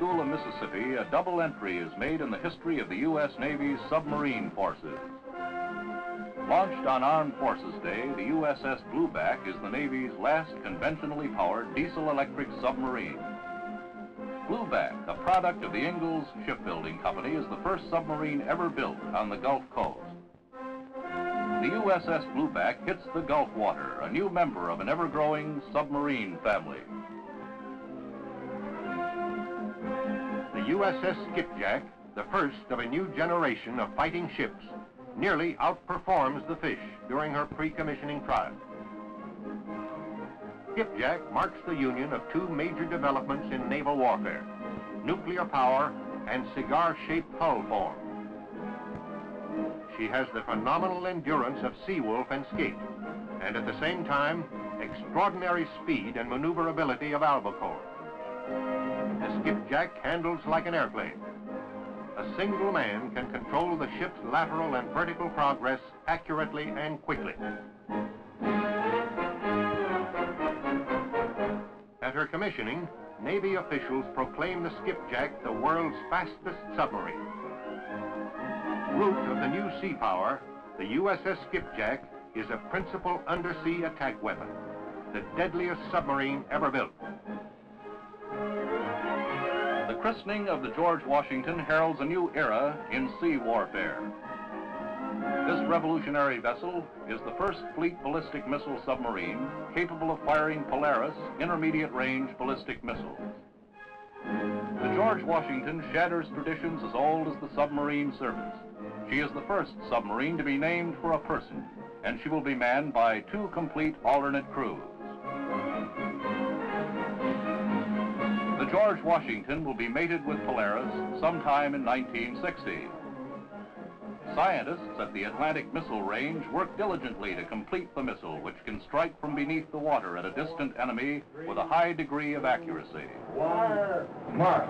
Mississippi, a double entry is made in the history of the U.S. Navy's submarine forces. Launched on Armed Forces Day, the USS Blueback is the Navy's last conventionally powered diesel-electric submarine. Blueback, a product of the Ingalls Shipbuilding Company, is the first submarine ever built on the Gulf Coast. The USS Blueback hits the Gulf water, a new member of an ever-growing submarine family. USS Skipjack, the first of a new generation of fighting ships, nearly outperforms the fish during her pre-commissioning trial. Skipjack marks the union of two major developments in naval warfare, nuclear power and cigar-shaped hull form. She has the phenomenal endurance of Seawolf and Skate, and at the same time, extraordinary speed and maneuverability of Albacore. The Skipjack handles like an airplane. A single man can control the ship's lateral and vertical progress accurately and quickly. At her commissioning, Navy officials proclaim the Skipjack the world's fastest submarine. Root of the new sea power, the USS Skipjack is a principal undersea attack weapon, the deadliest submarine ever built. The christening of the George Washington heralds a new era in sea warfare. This revolutionary vessel is the first fleet ballistic missile submarine capable of firing Polaris intermediate-range ballistic missiles. The George Washington shatters traditions as old as the submarine service. She is the first submarine to be named for a person, and she will be manned by two complete alternate crews. George Washington will be mated with Polaris sometime in 1960. Scientists at the Atlantic Missile Range work diligently to complete the missile, which can strike from beneath the water at a distant enemy with a high degree of accuracy. Wire mark.